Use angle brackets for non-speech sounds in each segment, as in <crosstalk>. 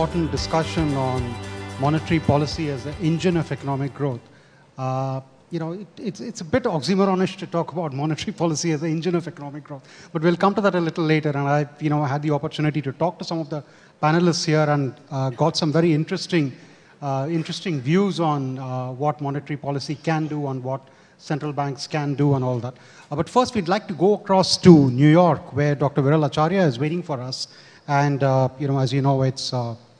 important discussion on monetary policy as the engine of economic growth. Uh, you know, it, it's, it's a bit oxymoronish to talk about monetary <laughs> policy as the engine of economic growth, but we'll come to that a little later. And I, you know, had the opportunity to talk to some of the panelists here and uh, got some very interesting, uh, interesting views on uh, what monetary policy can do, on what central banks can do, and all that. Uh, but first, we'd like to go across to New York, where Dr. Viral Acharya is waiting for us. And uh, you know, as you know, it's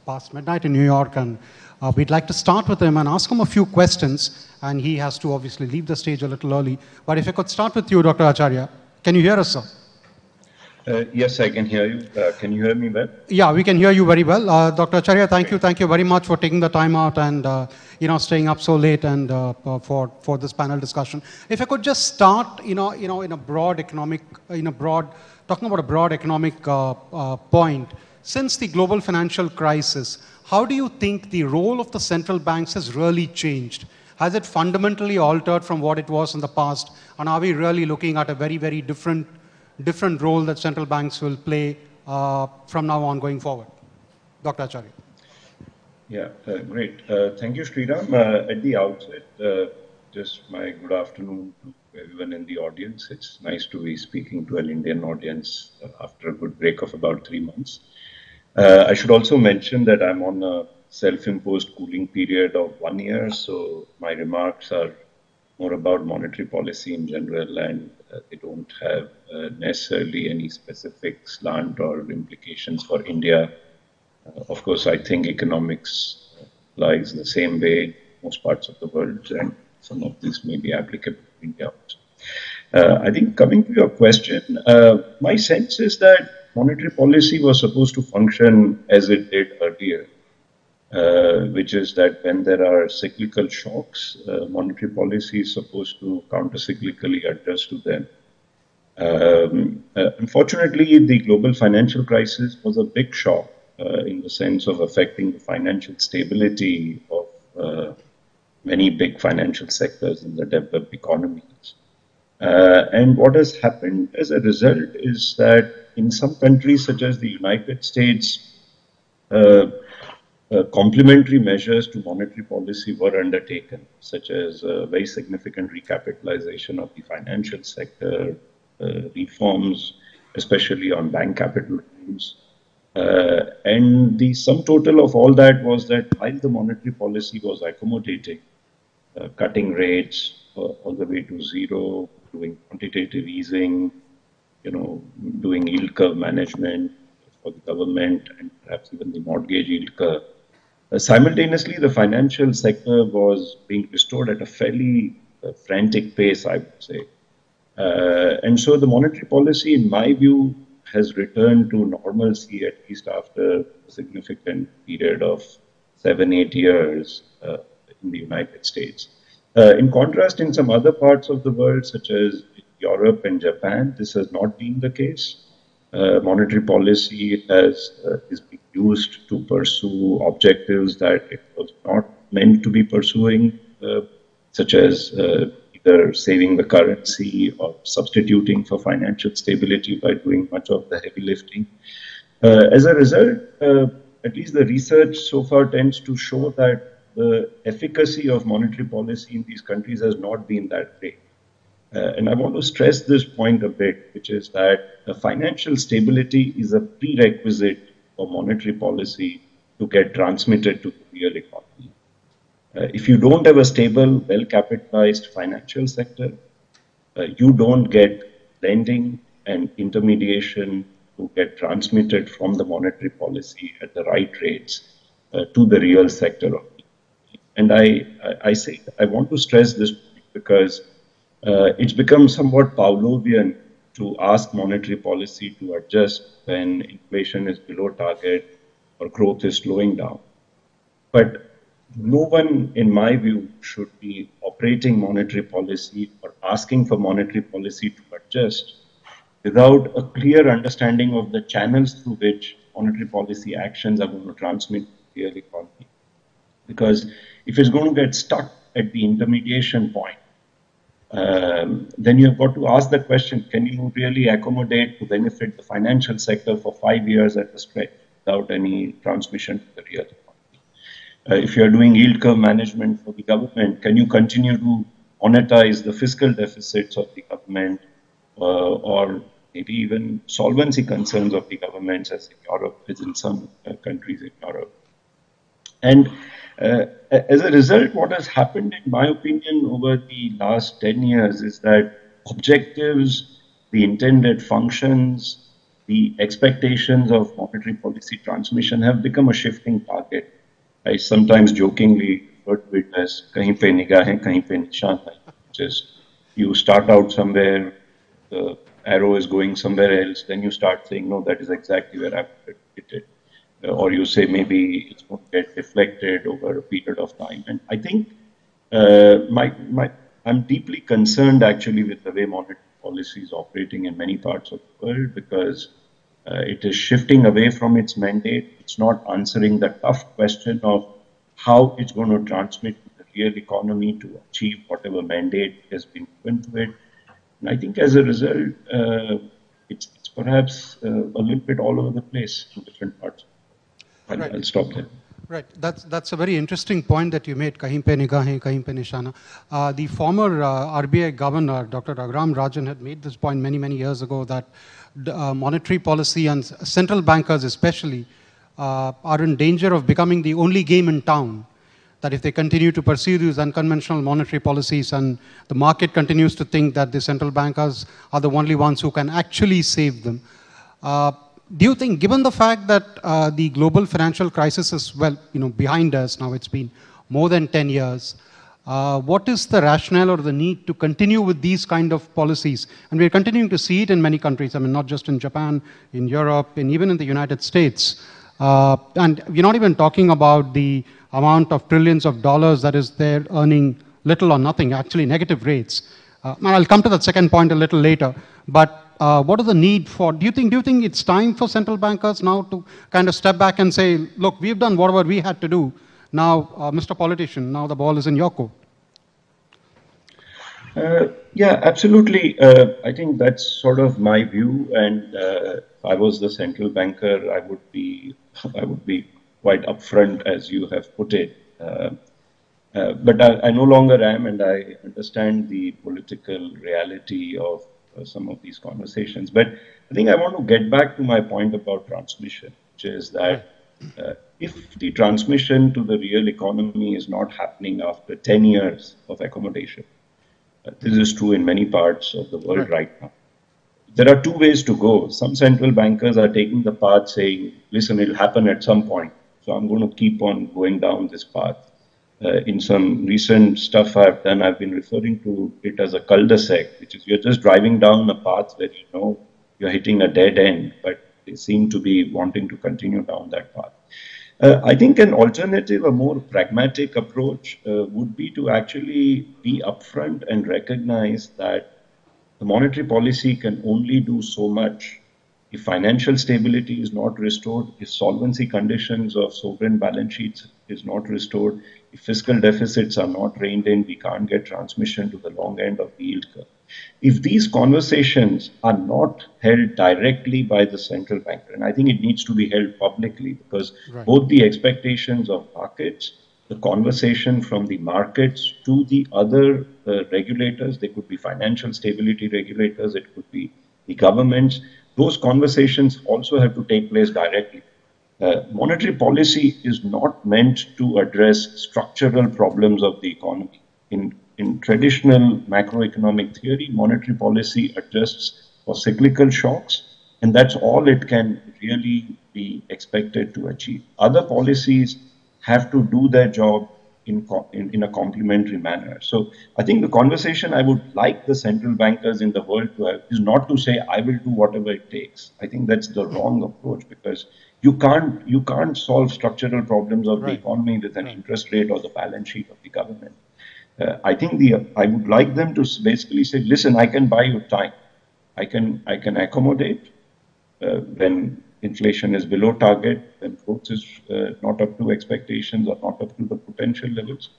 past midnight in New York, and uh, we'd like to start with him and ask him a few questions, and he has to obviously leave the stage a little early. But if I could start with you, Dr. Acharya, can you hear us, sir? Uh, yes, I can hear you. Uh, can you hear me well? Yeah, we can hear you very well. Uh, Dr. Acharya, thank you. Thank you very much for taking the time out and, uh, you know, staying up so late and uh, uh, for, for this panel discussion. If I could just start, you know, you know, in a broad economic, in a broad, talking about a broad economic point, since the global financial crisis, how do you think the role of the central banks has really changed? Has it fundamentally altered from what it was in the past? And are we really looking at a very, very different, different role that central banks will play uh, from now on going forward? Dr. Acharya. Yeah, uh, great. Uh, thank you, Sriram. Uh, at the outset, uh, just my good afternoon to everyone in the audience. It's nice to be speaking to an Indian audience after a good break of about three months. Uh, I should also mention that I'm on a self-imposed cooling period of one year, so my remarks are more about monetary policy in general, and uh, they don't have uh, necessarily any specific slant or implications for India. Uh, of course, I think economics lies the same way in most parts of the world, and some of these may be applicable to India also. Uh, I think coming to your question, uh, my sense is that monetary policy was supposed to function as it did earlier, uh, which is that when there are cyclical shocks, uh, monetary policy is supposed to counter-cyclically adjust to them. Um, uh, unfortunately, the global financial crisis was a big shock uh, in the sense of affecting the financial stability of uh, many big financial sectors in the developed economies. Uh, and what has happened as a result is that in some countries, such as the United States, uh, uh, complementary measures to monetary policy were undertaken, such as uh, very significant recapitalization of the financial sector, uh, reforms, especially on bank capital loans. Uh, and the sum total of all that was that while the monetary policy was accommodating, uh, cutting rates all the way to zero, doing quantitative easing, you know, doing yield curve management for the government and perhaps even the mortgage yield curve. Uh, simultaneously, the financial sector was being restored at a fairly uh, frantic pace, I would say. Uh, and so the monetary policy, in my view, has returned to normalcy at least after a significant period of seven, eight years uh, in the United States. Uh, in contrast, in some other parts of the world, such as Europe and Japan, this has not been the case. Uh, monetary policy has uh, is being used to pursue objectives that it was not meant to be pursuing, uh, such as uh, either saving the currency or substituting for financial stability by doing much of the heavy lifting. Uh, as a result, uh, at least the research so far tends to show that the efficacy of monetary policy in these countries has not been that great. Uh, and I want to stress this point a bit, which is that financial stability is a prerequisite for monetary policy to get transmitted to the real economy. Uh, if you don't have a stable, well capitalized financial sector, uh, you don't get lending and intermediation to get transmitted from the monetary policy at the right rates uh, to the real sector. And I, I, I say, I want to stress this because uh, it's become somewhat Pavlovian to ask monetary policy to adjust when inflation is below target or growth is slowing down. But no one, in my view, should be operating monetary policy or asking for monetary policy to adjust without a clear understanding of the channels through which monetary policy actions are going to transmit to the real economy. Because if it's going to get stuck at the intermediation point, um, then you've got to ask the question, can you really accommodate to benefit the financial sector for five years at a stretch? without any transmission to the real economy. Uh, if you are doing yield curve management for the government, can you continue to monetize the fiscal deficits of the government uh, or maybe even solvency concerns of the governments as in Europe is in some uh, countries in Europe. And uh, as a result, what has happened, in my opinion, over the last 10 years is that objectives, the intended functions, the expectations of monetary policy transmission have become a shifting target. I sometimes jokingly refer to it as kahin pe nigah hai, kahin pe nishan hai, which is you start out somewhere, the arrow is going somewhere else, then you start saying, no, that is exactly where I put it. Or you say maybe it's going to get deflected over a period of time. And I think uh, my, my, I'm deeply concerned actually with the way monetary policy is operating in many parts of the world because uh, it is shifting away from its mandate. It's not answering the tough question of how it's going to transmit to the real economy to achieve whatever mandate has been given to it. And I think as a result, uh, it's, it's, perhaps uh, a little bit all over the place in different parts. I'll, right. I'll stop there. Right, that's, that's a very interesting point that you made, Kahim pe nigahe, Kahim pe nishana. Uh, the former uh, RBI governor, Dr. Raghuram Rajan, had made this point many, many years ago that uh, monetary policy and central bankers especially uh, are in danger of becoming the only game in town that if they continue to pursue these unconventional monetary policies and the market continues to think that the central bankers are the only ones who can actually save them, uh, do you think, given the fact that uh, the global financial crisis is well, you know, behind us now, it's been more than 10 years, uh, what is the rationale or the need to continue with these kind of policies? And we're continuing to see it in many countries. I mean, not just in Japan, in Europe, and even in the United States. Uh, and we're not even talking about the amount of trillions of dollars that is there earning little or nothing, actually negative rates. Uh, I'll come to that second point a little later. But uh, what is the need for, do you think, do you think it's time for central bankers now to kind of step back and say, look, we've done whatever we had to do. Now, uh, Mr. Politician, now the ball is in your court. Uh, yeah, absolutely. Uh, I think that's sort of my view. And uh, if I was the central banker, I would be, I would be quite upfront, as you have put it. Uh, uh, but I, I, no longer am, and I understand the political reality of some of these conversations. But I think I want to get back to my point about transmission, which is that uh, if the transmission to the real economy is not happening after 10 years of accommodation, uh, this is true in many parts of the world right. right now there are two ways to go. Some central bankers are taking the path saying, listen, it'll happen at some point. So I'm going to keep on going down this path. Uh, in some recent stuff I've done, I've been referring to it as a cul-de-sac, which is you're just driving down a path where you know you're hitting a dead end, but they seem to be wanting to continue down that path. Uh, I think an alternative, a more pragmatic approach uh, would be to actually be upfront and recognize that the monetary policy can only do so much if financial stability is not restored, if solvency conditions of sovereign balance sheets is not restored, if fiscal deficits are not reined in, we can't get transmission to the long end of the yield curve. If these conversations are not held directly by the central banker, and I think it needs to be held publicly because right. both the expectations of markets, the conversation from the markets to the other uh, regulators, they could be financial stability regulators, it could be the governments, those conversations also have to take place directly. Uh, monetary policy is not meant to address structural problems of the economy. In, in traditional macroeconomic theory, monetary policy adjusts for cyclical shocks, and that's all it can really be expected to achieve. Other policies have to do their job in, in, in, a complementary manner. So I think the conversation I would like the central bankers in the world to have is not to say I will do whatever it takes. I think that's the wrong approach because you can't you can't solve structural problems of right. the economy with an right. interest rate or the balance sheet of the government. Uh, I think the I would like them to basically say, listen, I can buy you time. I can I can accommodate uh, when inflation is below target, then growth is uh, not up to expectations or not up to the potential levels.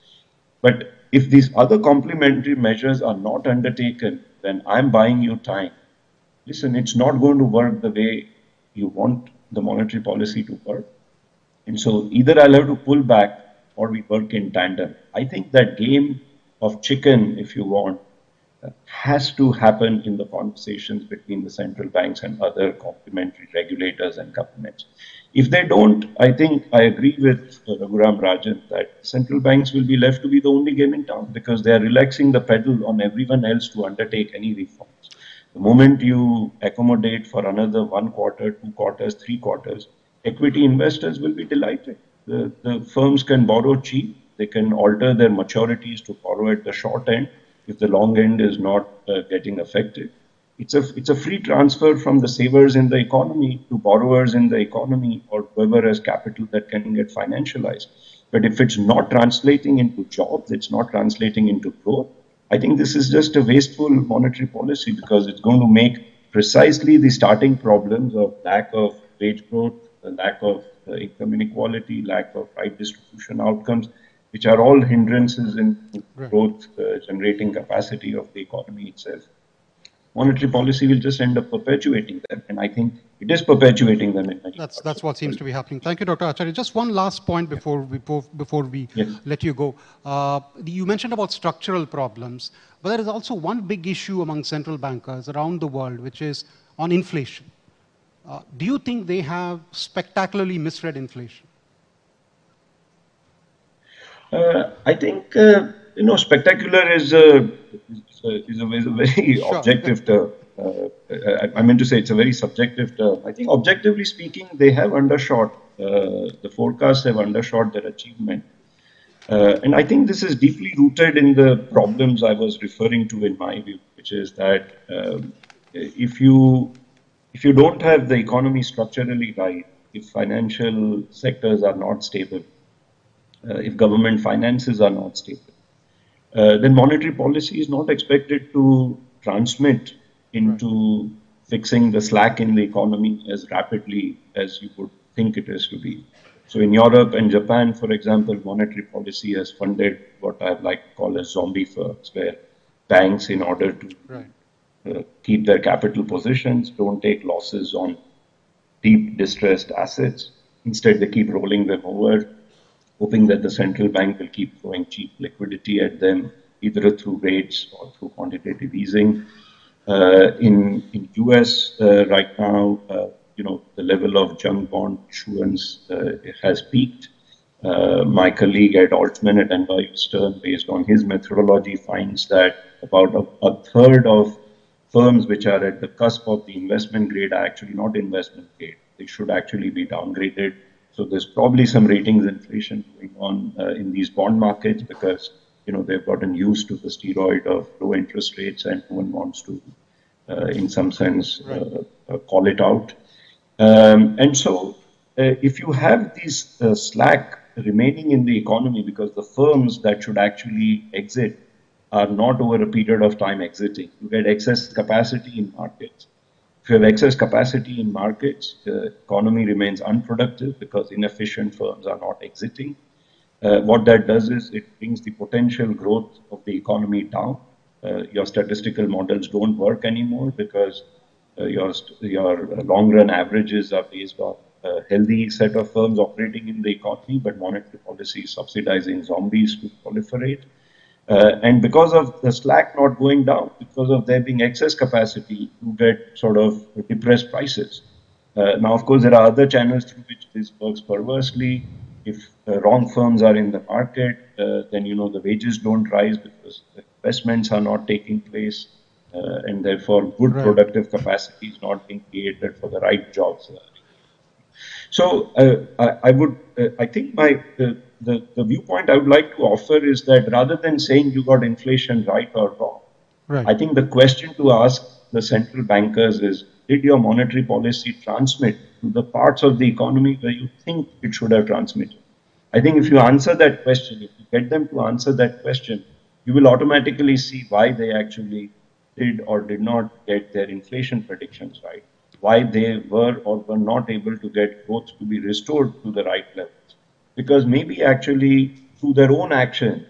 But if these other complementary measures are not undertaken, then I'm buying you time. Listen, it's not going to work the way you want the monetary policy to work. And so either I'll have to pull back or we work in tandem. I think that game of chicken, if you want, has to happen in the conversations between the central banks and other complementary regulators and governments. If they don't, I think I agree with Raghuram Rajan that central banks will be left to be the only game in town because they are relaxing the pedal on everyone else to undertake any reforms. The moment you accommodate for another one quarter, two quarters, three quarters, equity investors will be delighted. The, the firms can borrow cheap, they can alter their maturities to borrow at the short end if the long end is not uh, getting affected. It's a, it's a free transfer from the savers in the economy to borrowers in the economy or whoever has capital that can get financialized. But if it's not translating into jobs, it's not translating into growth, I think this is just a wasteful monetary policy because it's going to make precisely the starting problems of lack of wage growth, the lack of uh, income inequality, lack of right distribution outcomes, which are all hindrances in growth uh, generating capacity of the economy itself. Monetary policy will just end up perpetuating them, and I think it is perpetuating them. That's that's what seems to be happening. Thank you, Dr. Acharya. Just one last point before we before we yes. let you go. Uh, you mentioned about structural problems, but there is also one big issue among central bankers around the world, which is on inflation. Uh, do you think they have spectacularly misread inflation? Uh, I think uh, you know spectacular is a, is a, is a very <laughs> sure. objective term. Uh, I, I meant to say it's a very subjective term. I think objectively speaking, they have undershot uh, the forecasts have undershot their achievement. Uh, and I think this is deeply rooted in the problems I was referring to in my view, which is that um, if you if you don't have the economy structurally right, if financial sectors are not stable, uh, if government finances are not stable, uh, then monetary policy is not expected to transmit into right. fixing the slack in the economy as rapidly as you would think it is to be. So in Europe and Japan, for example, monetary policy has funded what I like to call as zombie firms, where banks, in order to right. Uh, keep their capital positions, don't take losses on deep distressed assets. Instead, they keep rolling them over, hoping that the central bank will keep throwing cheap liquidity at them, either through rates or through quantitative easing. Uh, in in US uh, right now, uh, you know the level of junk bond issuance uh, has peaked. my colleague Ed Altman at NYU Stern, based on his methodology, finds that about a, a third of firms which are at the cusp of the investment grade are actually not investment grade. They should actually be downgraded. So there's probably some ratings inflation going on uh, in these bond markets because you know they've gotten used to the steroid of low interest rates and no one wants to, uh, in some sense, uh, uh call it out. Um, and so uh, if you have these uh, slack remaining in the economy because the firms that should actually exit are not over a period of time exiting. You get excess capacity in markets. If you have excess capacity in markets, the economy remains unproductive because inefficient firms are not exiting. Uh, what that does is it brings the potential growth of the economy down. Uh, your statistical models don't work anymore because uh, your, your long run averages are based on a healthy set of firms operating in the economy, but monetary policy subsidizing zombies to proliferate. Uh, and because of the slack not going down, because of there being excess capacity, you get sort of depressed prices. Uh, now, of course, there are other channels through which this works perversely. If the wrong firms are in the market, uh, then you know the wages don't rise because the investments are not taking place, uh, and therefore good right. productive capacity is not being created for the right jobs. So uh, I, I, would, uh, I think my the, the viewpoint I would like to offer is that rather than saying you got inflation right or wrong, right. I think the question to ask the central bankers is did your monetary policy transmit to the parts of the economy where you think it should have transmitted? I think if you answer that question, if you get them to answer that question, you will automatically see why they actually did or did not get their inflation predictions right, why they were or were not able to get growth to be restored to the right level because maybe actually through their own action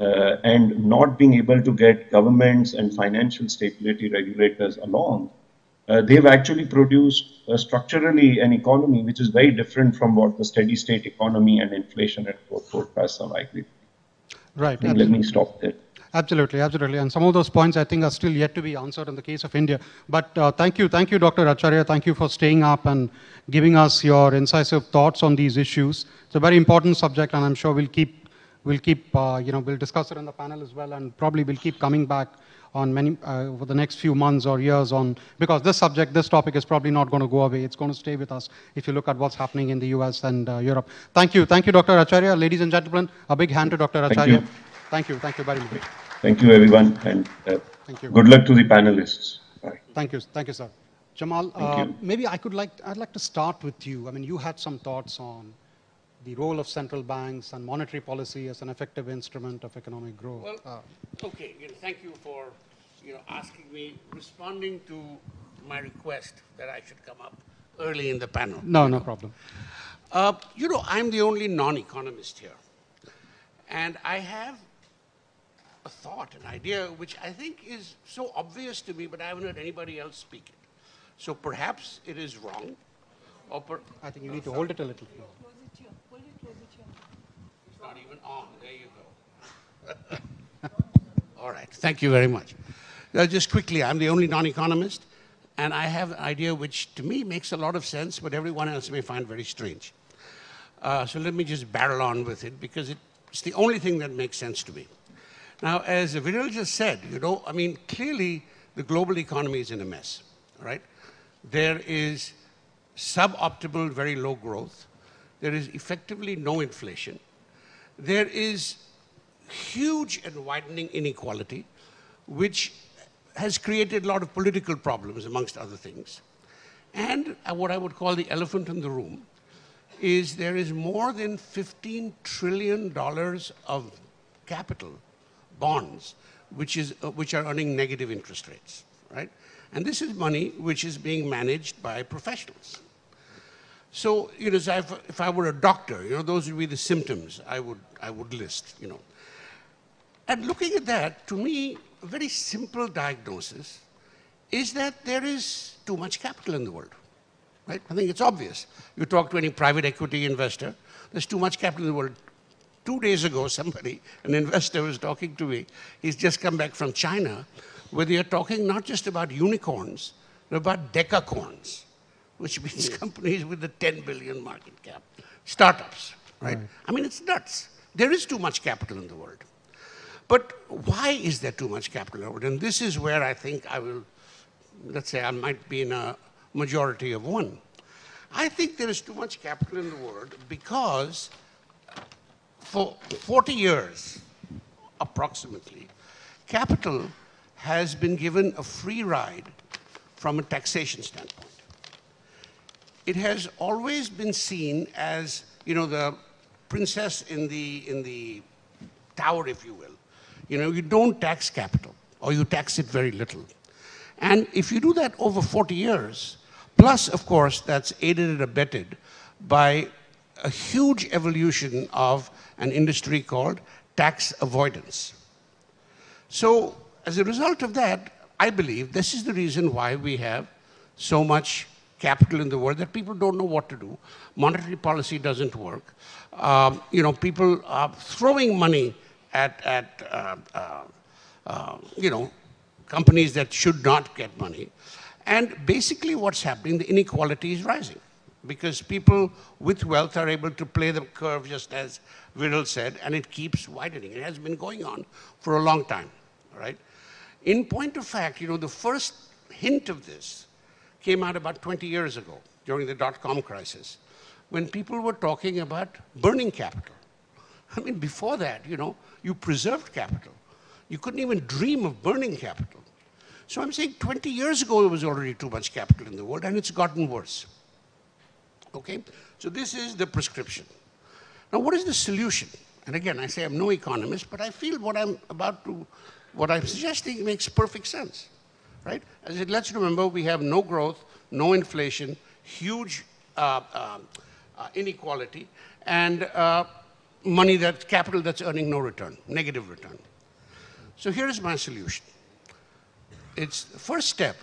uh, and not being able to get governments and financial stability regulators along, uh, they've actually produced uh, structurally an economy which is very different from what the steady state economy and inflation and growth forecasts are likely. Right. Let me stop there. Absolutely, absolutely. And some of those points I think are still yet to be answered in the case of India. But uh, thank you, thank you, Dr. Acharya. Thank you for staying up and giving us your incisive thoughts on these issues. It's a very important subject, and I'm sure we'll keep, we'll keep, uh, you know, we'll discuss it in the panel as well, and probably we'll keep coming back on many uh, over the next few months or years on because this subject, this topic is probably not going to go away. It's going to stay with us if you look at what's happening in the U.S. and uh, Europe. Thank you, thank you, Dr. Acharya. Ladies and gentlemen, a big hand to Dr. Thank Acharya. You. Thank you, thank you very much. Thank you, everyone, and uh, Thank you. good luck to the panelists. Bye. Thank you, thank you, sir. Jamal, uh, you. maybe I could like I'd like to start with you. I mean, you had some thoughts on the role of central banks and monetary policy as an effective instrument of economic growth. Well, Uh, okay, you know, thank you for, you know, asking me, responding to my request that I should come up early in the panel. no, no problem. Uh, you know, I'm the only non-economist here. And I have a thought, an idea, which I think is so obvious to me, but I haven't heard anybody else speak it. So perhaps it is wrong, or per- I think you need to hold it a little. Close it. Hold it. It's not even on. There you go. <laughs> All right. Thank you very much. Now, just quickly, I'm the only non-economist, and I have an idea which, to me, makes a lot of sense, but everyone else may find very strange. Uh, so let me just barrel on with it because it's the only thing that makes sense to me. Now, as Viral just said, you know, I mean, clearly the global economy is in a mess, right? There is suboptimal, very low growth. There is effectively no inflation. There is huge and widening inequality, which has created a lot of political problems, amongst other things. And uh, what I would call the elephant in the room is there is more than $15 trillion of capital bonds which, is, uh, which are earning negative interest rates, right? And this is money which is being managed by professionals. So, you know, so if, if I were a doctor, you know, those would be the symptoms I would, I would list, you know. And looking at that, to me, a very simple diagnosis is that there is too much capital in the world. Right? I think it's obvious. You talk to any private equity investor, there's too much capital in the world. Two days ago, somebody, an investor, was talking to me. He's just come back from China, where they are talking not just about unicorns, but about decacorns, which means companies with a 10 billion market cap, startups, right? I mean, it's nuts. There is too much capital in the world. But why is there too much capital in the world? And this is where I think I will, let's say I might be in a majority of one. I think there is too much capital in the world because for 40 years, approximately, capital has been given a free ride from a taxation standpoint. It has always been seen as, you know, the princess in the, in the tower, if you will. You know, you don't tax capital, or you tax it very little. And if you do that over 40 years, plus, of course, that's aided and abetted by a huge evolution of an industry called tax avoidance. So, as a result of that, I believe this is the reason why we have so much capital in the world that people don't know what to do. Monetary policy doesn't work. Um, you know, people are throwing money at, at uh, uh, uh, you know, companies that should not get money. And basically what's happening, the inequality is rising because people with wealth are able to play the curve just as Viral said, and it keeps widening. It has been going on for a long time, right? In point of fact, you know, the first hint of this came out about 20 years ago during the dot-com crisis when people were talking about burning capital. I mean, before that, you know, you preserved capital. You couldn't even dream of burning capital. So I'm saying 20 years ago, there was already too much capital in the world, and it's gotten worse. Okay? So this is the prescription. Now, what is the solution? And again, I say I'm no economist, but I feel what I'm about to, what I'm suggesting makes perfect sense, right? I said, let's remember we have no growth, no inflation, huge uh, uh, uh, inequality, and uh, money that capital that's earning no return, negative return. So here's my solution. It's first step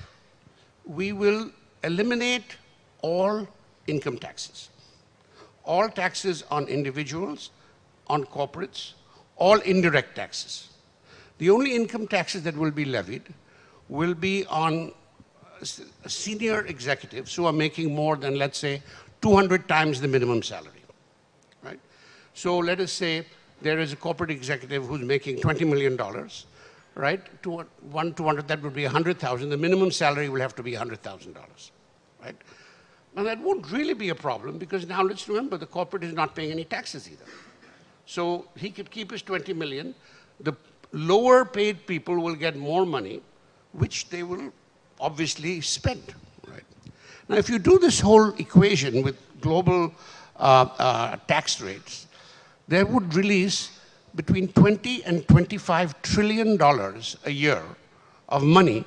we will eliminate all income taxes, all taxes on individuals, on corporates, all indirect taxes. The only income taxes that will be levied will be on uh, senior executives who are making more than, let's say, 200 times the minimum salary, right? So let us say there is a corporate executive who's making $20 million, right? Two, one 200, that would be 100,000. The minimum salary will have to be $100,000, right? Now that won't really be a problem because now let's remember the corporate is not paying any taxes either. So he could keep his 20 million. The lower paid people will get more money, which they will obviously spend. Right? Now, if you do this whole equation with global uh, uh, tax rates, they would release between 20 and 25 trillion dollars a year of money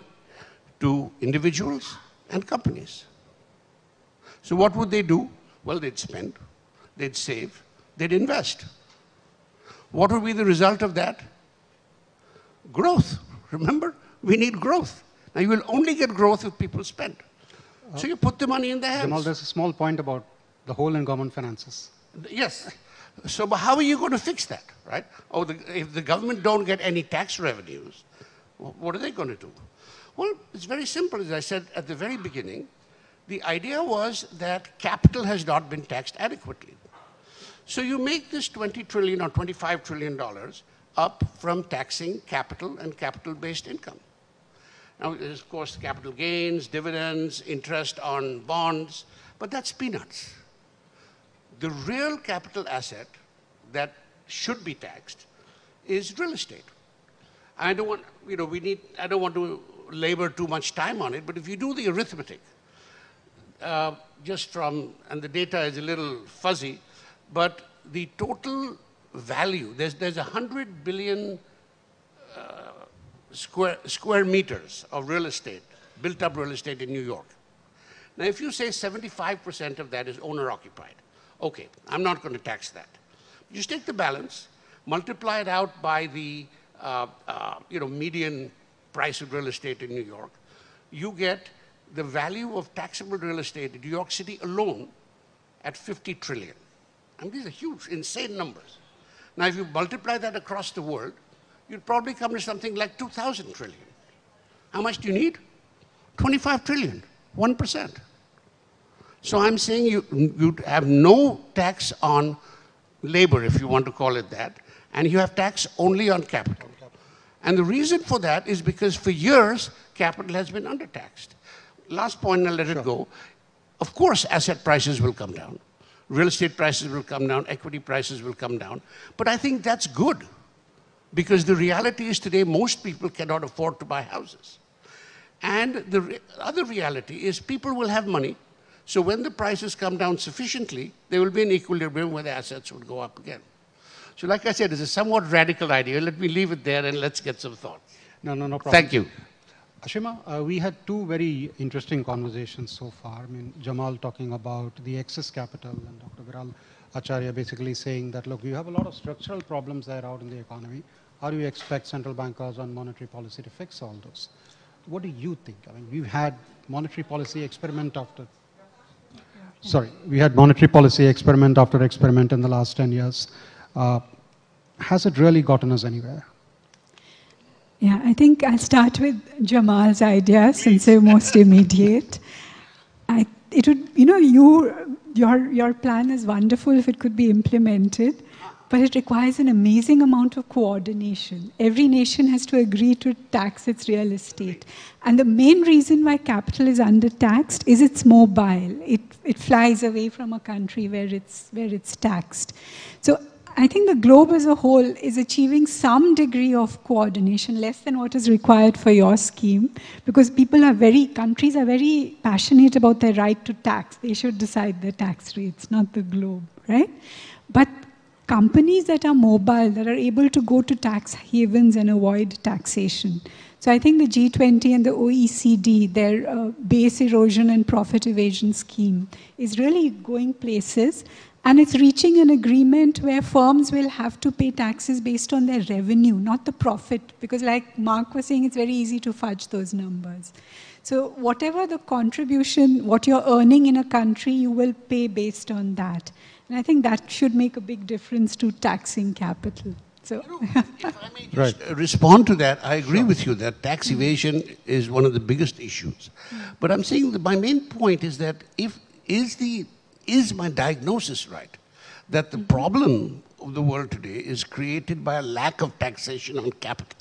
to individuals and companies. So what would they do? Well, they'd spend, they'd save, they'd invest. What would be the result of that? Growth. Remember, we need growth. Now, you will only get growth if people spend. So you put the money in their hands. Jamal, there's a small point about the hole in government finances. Yes. So but how are you going to fix that, right? Oh, the, if the government don't get any tax revenues, what are they going to do? Well, it's very simple. As I said at the very beginning, the idea was that capital has not been taxed adequately. So you make this 20 trillion or 25 trillion dollars up from taxing capital and capital-based income. Now, there's, of course, capital gains, dividends, interest on bonds, but that's peanuts. The real capital asset that should be taxed is real estate. I don't want, you know, we need, I don't want to labor too much time on it, but if you do the arithmetic, uh, just from, and the data is a little fuzzy, but the total value, there's, there's 100 billion uh, square, square meters of real estate, built up real estate in New York. Now, if you say 75% of that is owner occupied, okay, I'm not going to tax that. Just take the balance, multiply it out by the uh, uh, you know, median price of real estate in New York, you get the value of taxable real estate in New York City alone at 50 trillion. And these are huge, insane numbers. Now, if you multiply that across the world, you'd probably come to something like 2,000 trillion. How much do you need? 25 trillion, 1%. So I'm saying you, you have no tax on labor, if you want to call it that, and you have tax only on capital. And the reason for that is because for years, capital has been undertaxed. Last point, and I'll let sure. it go. Of course, asset prices will come down real estate prices will come down, equity prices will come down. But I think that's good because the reality is today most people cannot afford to buy houses. And the re other reality is people will have money. So when the prices come down sufficiently, there will be an equilibrium where the assets will go up again. So like I said, it's a somewhat radical idea. Let me leave it there and let's get some thoughts. No, no, no problem. Thank you. Ashima, uh, we had two very interesting conversations so far. I mean, Jamal talking about the excess capital and Dr. Viral Acharya basically saying that, look, you have a lot of structural problems there out in the economy. How do you expect central bankers on monetary policy to fix all those? What do you think? I mean, we've had monetary policy experiment after, sorry, we had monetary policy experiment after experiment in the last 10 years. Uh, has it really gotten us anywhere? Yeah, I think I'll start with Jamal's idea since they're most <laughs> immediate. I, it would, you know, you, your, your plan is wonderful if it could be implemented, but it requires an amazing amount of coordination. Every nation has to agree to tax its real estate. And the main reason why capital is undertaxed is it's mobile. It, it flies away from a country where it's, where it's taxed. So I think the globe as a whole is achieving some degree of coordination, less than what is required for your scheme, because people are very, countries are very passionate about their right to tax. They should decide their tax rates, not the globe, right? But companies that are mobile, that are able to go to tax havens and avoid taxation. So I think the G20 and the OECD, their uh, base erosion and profit evasion scheme, is really going places. And it's reaching an agreement where firms will have to pay taxes based on their revenue, not the profit. Because, like Mark was saying, it's very easy to fudge those numbers. So whatever the contribution, what you're earning in a country, you will pay based on that. And I think that should make a big difference to taxing capital. So, <laughs> if I may just right. Uh, respond to that, I agree with you that tax mm. evasion is one of the biggest issues. Mm. But I'm saying that my main point is that if is the is my diagnosis right that the problem of the world today is created by a lack of taxation on capital?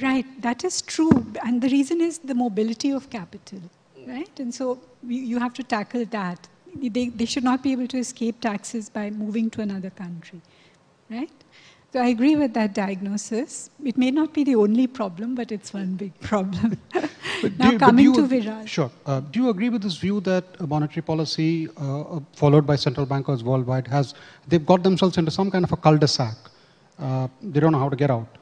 Right, that is true. And the reason is the mobility of capital, right? And so you have to tackle that. They, they should not be able to escape taxes by moving to another country, right? So I agree with that diagnosis. It may not be the only problem, but it's one big problem. <laughs> now, you, coming to Viral. Sure. Uh, do you agree with this view that monetary policy uh, uh, followed by central bankers worldwide has, they've got themselves into some kind of a cul-de-sac? Uh, they don't know how to get out.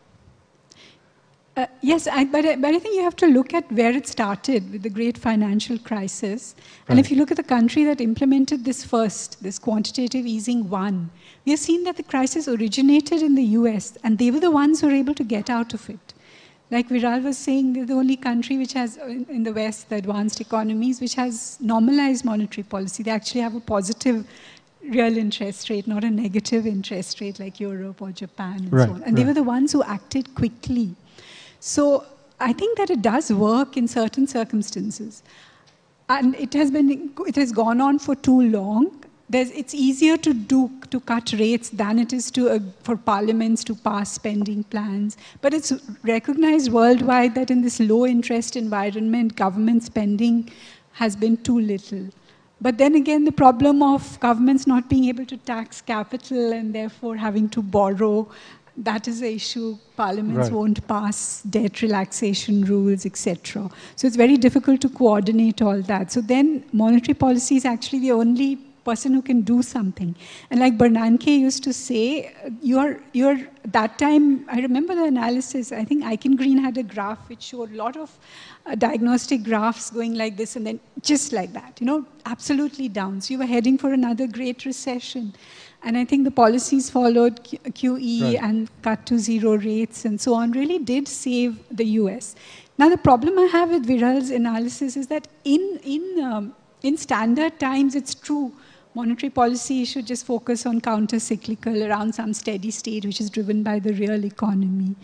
Uh, yes, I, but, I, but I think you have to look at where it started with the great financial crisis. Right. And if you look at the country that implemented this first, this quantitative easing one, we have seen that the crisis originated in the US, and they were the ones who were able to get out of it. Like Viral was saying, they're the only country which has, in the West, the advanced economies, which has normalized monetary policy. They actually have a positive real interest rate, not a negative interest rate like Europe or Japan and right, so on. And right. they were the ones who acted quickly. So I think that it does work in certain circumstances. And it has, been, it has gone on for too long. There's, it's easier to do to cut rates than it is to, uh, for parliaments to pass spending plans. But it's recognized worldwide that in this low interest environment, government spending has been too little. But then again, the problem of governments not being able to tax capital and therefore having to borrow that is the issue. Parliaments right. won't pass debt relaxation rules, etc. So it's very difficult to coordinate all that. So then monetary policy is actually the only person who can do something. And like Bernanke used to say, you're, you're, that time, I remember the analysis, I think Aiken Eichengreen had a graph which showed a lot of uh, diagnostic graphs going like this and then just like that, you know, absolutely down. So you were heading for another great recession. And I think the policies followed QE right. and cut to zero rates and so on really did save the US. Now, the problem I have with Viral's analysis is that in, in, um, in standard times, it's true. Monetary policy should just focus on counter-cyclical around some steady state, which is driven by the real economy.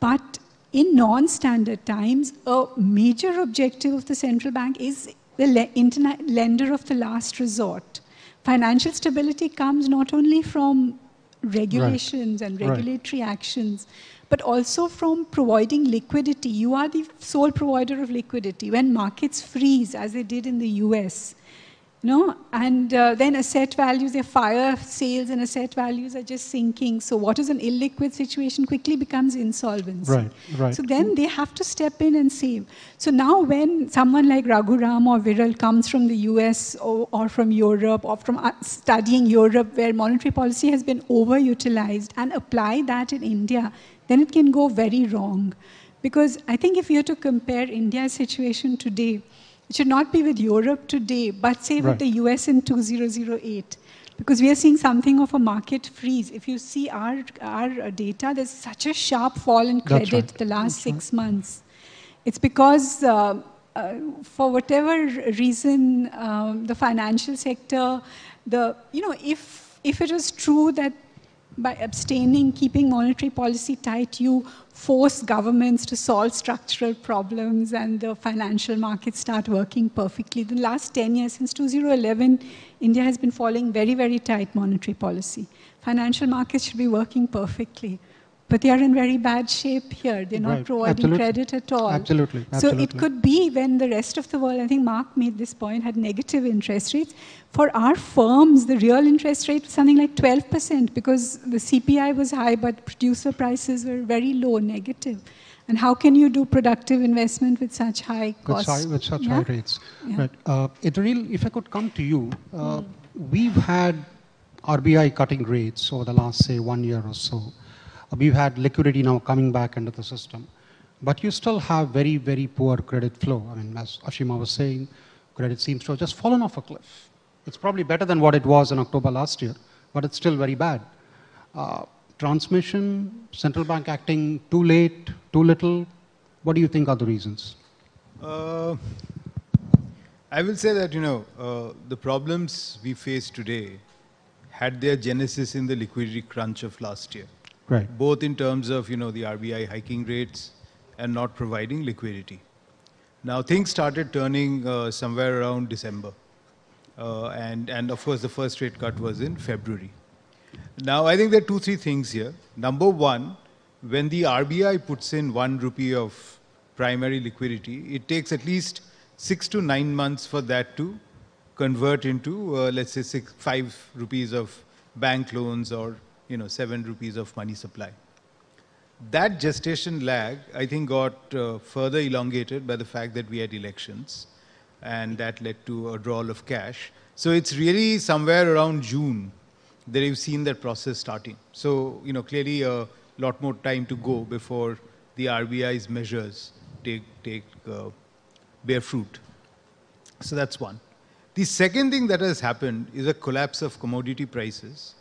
But in non-standard times, a major objective of the central bank is the le lender of the last resort financial stability comes not only from regulations right. and regulatory right. actions, but also from providing liquidity. You are the sole provider of liquidity. When markets freeze, as they did in the US, no, and uh, then asset values, their fire sales and asset values are just sinking. So what is an illiquid situation quickly becomes insolvency. Right, right. So then they have to step in and save. So now when someone like Raghuram or Viral comes from the US or, or from Europe or from uh, studying Europe where monetary policy has been overutilized and apply that in India, then it can go very wrong. Because I think if you were to compare India's situation today, it should not be with Europe today, but say right. with the US in 2008. Because we are seeing something of a market freeze. If you see our, our data, there's such a sharp fall in credit right. the last That's six right. months. It's because, uh, uh, for whatever reason, um, the financial sector, the, you know, if, if it was true that by abstaining, keeping monetary policy tight, you force governments to solve structural problems and the financial markets start working perfectly. The last 10 years, since 2011, India has been following very, very tight monetary policy. Financial markets should be working perfectly. But they are in very bad shape here. They're not right. providing Absolutely. credit at all. Absolutely. Absolutely. So it could be when the rest of the world, I think Mark made this point, had negative interest rates. For our firms, the real interest rate was something like 12% because the CPI was high, but producer prices were very low, negative. And how can you do productive investment with such high costs? With, with such yeah? high rates. Yeah. Right. Uh, real, if I could come to you, uh, mm. we've had RBI cutting rates over the last, say, one year or so. We've had liquidity now coming back into the system. But you still have very, very poor credit flow. I mean, as Ashima was saying, credit seems to have just fallen off a cliff. It's probably better than what it was in October last year, but it's still very bad. Uh, transmission, central bank acting too late, too little. What do you think are the reasons? Uh, I will say that, you know, uh, the problems we face today had their genesis in the liquidity crunch of last year. Right. Both in terms of, you know, the RBI hiking rates and not providing liquidity. Now, things started turning uh, somewhere around December. Uh, and, and of course, the first rate cut was in February. Now, I think there are two, three things here. Number one, when the RBI puts in one rupee of primary liquidity, it takes at least six to nine months for that to convert into, uh, let's say, six, five rupees of bank loans or, you know, seven rupees of money supply. That gestation lag, I think, got uh, further elongated by the fact that we had elections, and that led to a drawal of cash. So it's really somewhere around June that you've seen that process starting. So, you know, clearly a lot more time to go before the RBI's measures take, take uh, bear fruit. So that's one. The second thing that has happened is a collapse of commodity prices,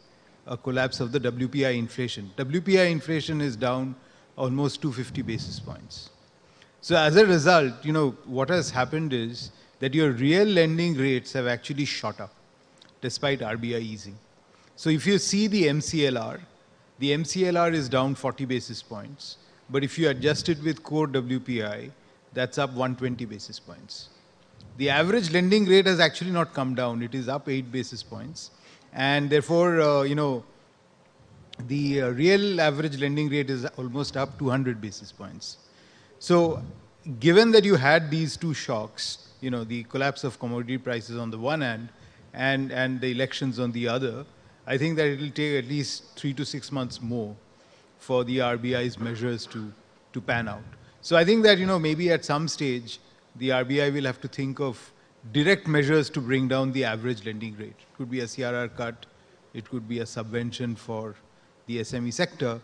a collapse of the WPI inflation. WPI inflation is down almost 250 basis points. So as a result, you know, what has happened is that your real lending rates have actually shot up despite RBI easing. So if you see the MCLR, the MCLR is down 40 basis points. But if you adjust it with core WPI, that's up 120 basis points. The average lending rate has actually not come down. It is up 8 basis points. And therefore, uh, you know, the uh, real average lending rate is almost up 200 basis points. So given that you had these two shocks, you know, the collapse of commodity prices on the one hand and, and the elections on the other, I think that it will take at least three to six months more for the RBI's measures to, to pan out. So I think that, you know, maybe at some stage, the RBI will have to think of direct measures to bring down the average lending rate. It could be a CRR cut, it could be a subvention for the SME sector,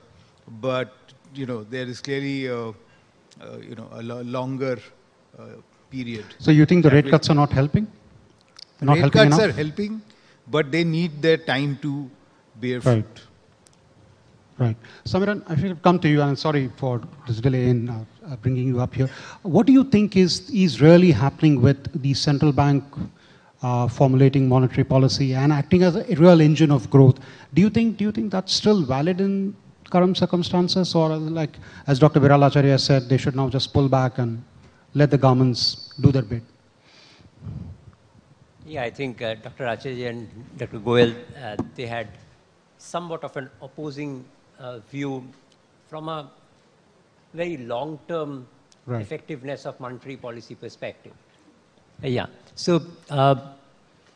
but, you know, there is clearly, a, a you know, a lo longer uh, period. So you think the rate cuts are not helping? Not rate helping cuts enough? are helping, but they need their time to bear fruit. Right. Right. Samiran, I should come to you, and sorry for this delay in uh, uh, bringing you up here. What do you think is, is really happening with the central bank uh, formulating monetary policy and acting as a real engine of growth? Do you think, do you think that's still valid in current circumstances, or like, as Dr. Viral Acharya said, they should now just pull back and let the governments do their bit? Yeah, I think uh, Dr. Acharya and Dr. Goel, uh, they had somewhat of an opposing uh, view from a very long-term Right. effectiveness of monetary policy perspective. Yeah. So, uh,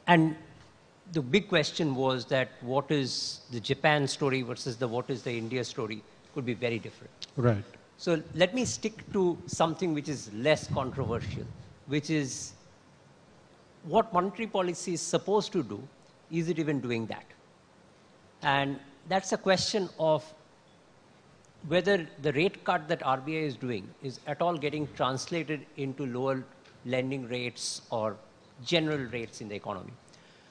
and the big question was that what is the Japan story versus the what is the India story could be very different. Right. So let me stick to something which is less controversial, which is what monetary policy is supposed to do. Is it even doing that? And that's a question of whether the rate cut that RBI is doing is at all getting translated into lower lending rates or general rates in the economy.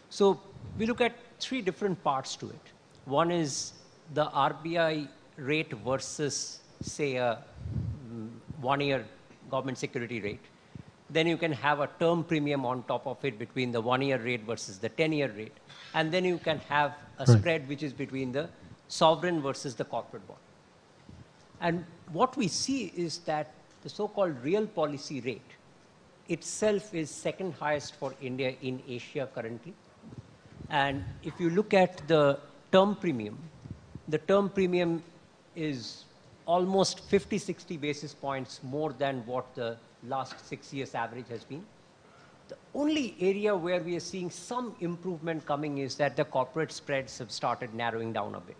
So we look at three different parts to it. One is the RBI rate versus, say, a mm, one-year government security rate. Then you can have a term premium on top of it between the one-year rate versus the 10-year rate. And then you can have a Right. spread which is between the sovereign versus the corporate bond. And what we see is that the so-called real policy rate itself is second highest for India in Asia currently. And if you look at the term premium, the term premium is almost 50, 60 basis points more than what the last six years average has been. The only area where we are seeing some improvement coming is that the corporate spreads have started narrowing down a bit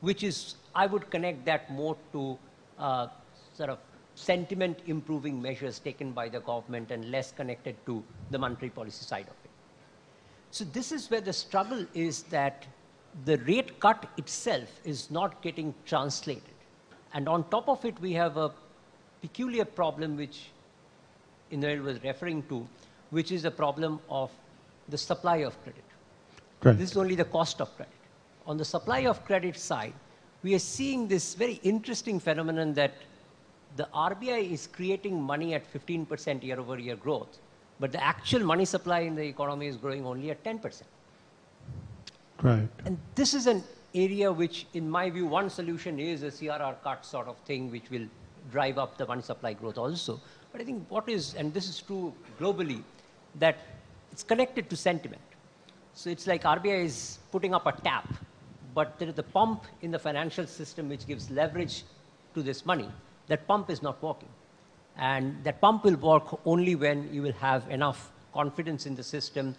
which is, I would connect that more to uh, sort of sentiment improving measures taken by the government and less connected to the monetary policy side of it. So this is where the struggle is that the rate cut itself is not getting translated. And on top of it, we have a peculiar problem which Indranil was referring to, which is the problem of the supply of credit. This is only the cost of credit. On the supply of credit side, we are seeing this very interesting phenomenon that the RBI is creating money at 15% year over year growth, but the actual money supply in the economy is growing only at 10%. Right. And this is an area which, in my view, one solution is a CRR cut sort of thing, which will drive up the money supply growth also. But I think what is, and this is true globally, that it's connected to sentiment. So it's like RBI is putting up a tap, but there is a pump in the financial system which gives leverage to this money. That pump is not working. And that pump will work only when you will have enough confidence in the system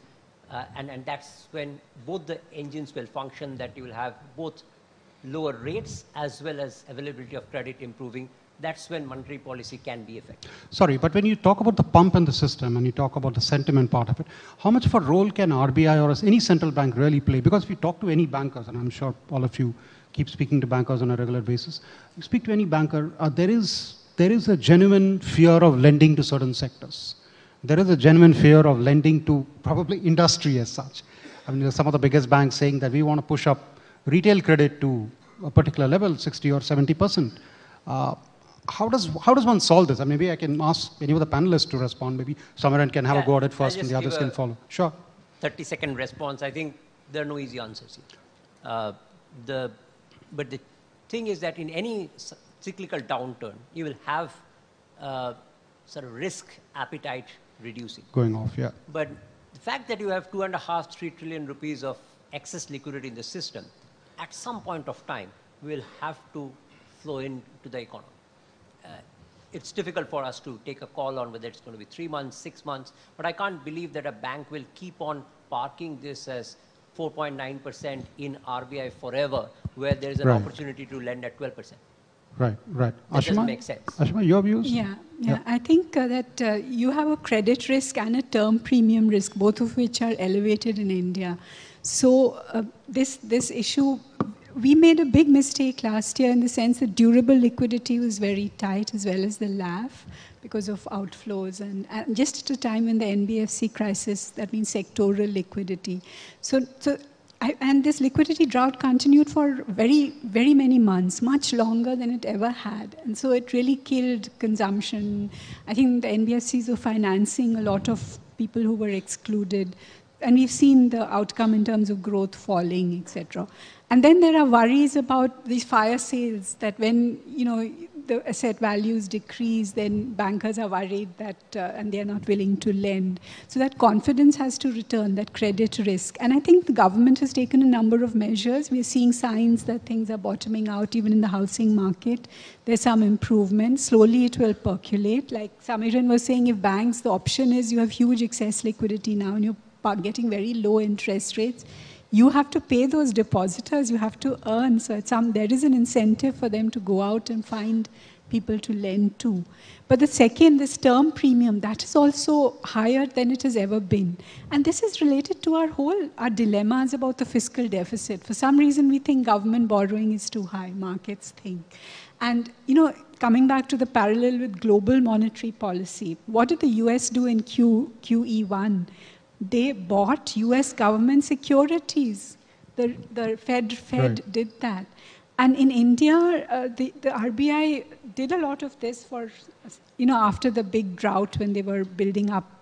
uh, and, and that's when both the engines will function, that you will have both lower rates as well as availability of credit improving. That's when monetary policy can be effective. Sorry, but when you talk about the pump in the system and you talk about the sentiment part of it, how much of a role can RBI or any central bank really play? Because if you talk to any bankers, and I'm sure all of you keep speaking to bankers on a regular basis, you speak to any banker, uh, there, is, there is a genuine fear of lending to certain sectors there is a genuine fear of lending to probably industry as such. I mean, some of the biggest banks saying that we want to push up retail credit to a particular level, 60 or 70 percent. Uh, how does how does one solve this? And maybe I can ask any of the panelists to respond. Maybe Samiran can have yeah, a go at it first, and the others can follow. Sure. 30 second response. I think there are no easy answers here. Uh, the, but the thing is that in any cyclical downturn, you will have uh, sort of risk appetite reducing. Going off, yeah. But the fact that you have two and a half, three trillion rupees of excess liquidity in the system, at some point of time, will have to flow into the economy. Uh, it's difficult for us to take a call on whether it's going to be three months, six months, but I can't believe that a bank will keep on parking this as 4.9% in RBI forever, where there is an right. opportunity to lend at 12%. Right, right. That Ashima, doesn't make sense. Ashima, your views? Yeah, yeah. yeah. I think uh, that uh, you have a credit risk and a term premium risk, both of which are elevated in India. So uh, this this issue, we made a big mistake last year in the sense that durable liquidity was very tight as well as the LAF because of outflows and, and just at a time in the NBFC crisis, that means sectoral liquidity. So, so I, and this liquidity drought continued for very, very many months, much longer than it ever had. And so it really killed consumption. I think the NBFCs were financing a lot of people who were excluded. And we've seen the outcome in terms of growth falling, etc. And then there are worries about these fire sales that when, you know, the asset values decrease, then bankers are worried that, uh, and they're not willing to lend. So that confidence has to return, that credit risk. And I think the government has taken a number of measures. We're seeing signs that things are bottoming out, even in the housing market. There's some improvement. Slowly it will percolate. Like Samiran was saying, if banks, the option is you have huge excess liquidity now and you're getting very low interest rates you have to pay those depositors, you have to earn. So some, there is an incentive for them to go out and find people to lend to. But the second, this term premium, that is also higher than it has ever been. And this is related to our whole, our dilemmas about the fiscal deficit. For some reason, we think government borrowing is too high, markets think. And, you know, coming back to the parallel with global monetary policy, what did the US do in Q, QE1? They bought US government securities. The, the Fed, Fed right. did that. And in India, uh, the, the RBI did a lot of this for, you know, after the big drought when they were building up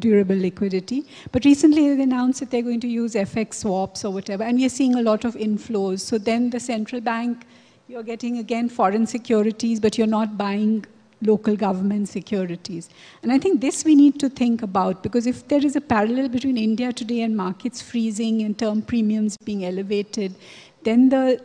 durable liquidity. But recently they announced that they're going to use FX swaps or whatever, and we are seeing a lot of inflows. So then the central bank, you're getting again foreign securities, but you're not buying local government securities. And I think this we need to think about because if there is a parallel between India today and markets freezing and term premiums being elevated, then the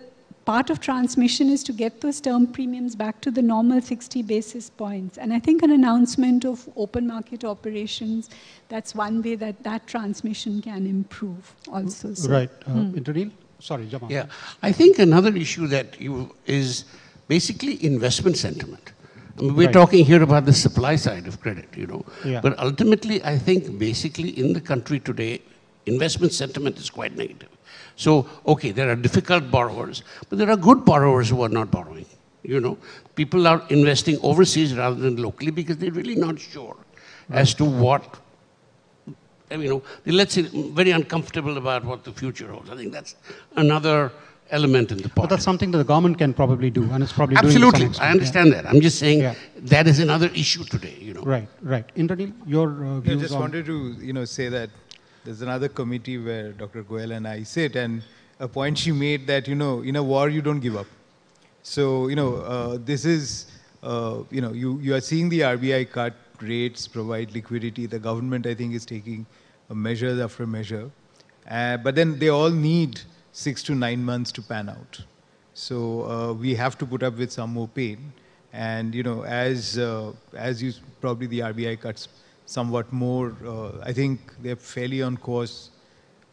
part of transmission is to get those term premiums back to the normal 60 basis points. And I think an announcement of open market operations, that's one way that that transmission can improve also. So, right. Uh, hmm. Sorry, Jamal. Yeah. I think another issue that you is basically investment sentiment. We're right. talking here about the supply side of credit, you know. Yeah. But ultimately, I think basically in the country today, investment sentiment is quite negative. So, okay, there are difficult borrowers, but there are good borrowers who are not borrowing. You know, people are investing overseas rather than locally because they're really not sure right. as to what, you know, let's say very uncomfortable about what the future holds. I think that's another element in the pot. But that's something that the government can probably do, and it's probably doing Absolutely, extent, I yeah. understand that. I'm just saying Yeah. that is another issue today. You know. Right, right. Indranil, your uh, I just on... wanted to, you know, say that there's another committee where Dr. Goel and I sit, and a point she made that, you know, in a war you don't give up. So, you know, uh, this is, uh, you know, you, you are seeing the RBI cut rates, provide liquidity. The government, I think, is taking a measure after measure. Uh, but then they all need six to nine months to pan out. So uh, we have to put up with some more pain. And you know, as uh, as you probably the RBI cuts somewhat more, uh, I think they're fairly on course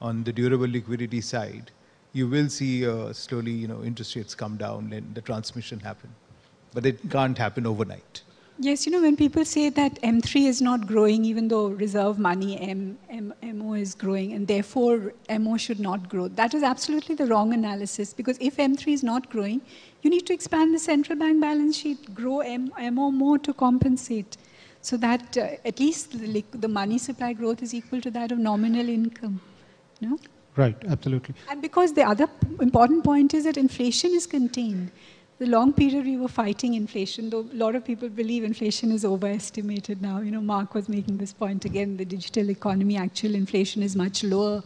on the durable liquidity side. You will see uh, slowly, you know, interest rates come down and the transmission happen, but it can't happen overnight. Yes, you know, when people say that M3 is not growing, even though reserve money, M, M, MO is growing, and therefore MO should not grow, that is absolutely the wrong analysis. Because if M3 is not growing, you need to expand the central bank balance sheet, grow M, MO more to compensate. So that uh, at least the, the money supply growth is equal to that of nominal income. No? Right, absolutely. And because the other important point is that inflation is contained. The long period we were fighting inflation, though a lot of people believe inflation is overestimated now. You know, Mark was making this point again. The digital economy, actual inflation is much lower.